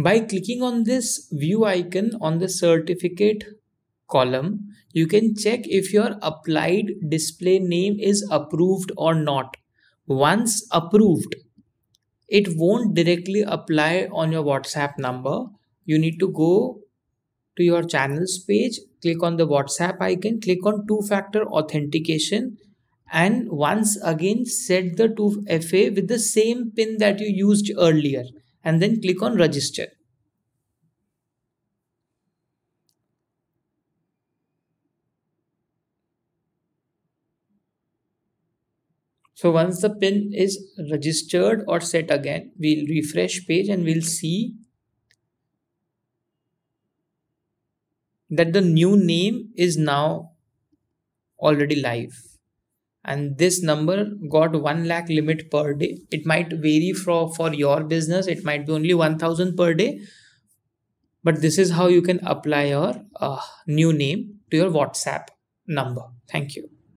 By clicking on this view icon on the certificate column, you can check if your applied display name is approved or not. Once approved, it won't directly apply on your WhatsApp number. You need to go to your channels page, click on the WhatsApp icon, click on two factor authentication and once again set the 2FA with the same pin that you used earlier and then click on register. So once the pin is registered or set again, we'll refresh page and we'll see that the new name is now already live and this number got 1 lakh limit per day. It might vary for for your business. It might be only 1000 per day. But this is how you can apply your uh, new name to your whatsapp number. Thank you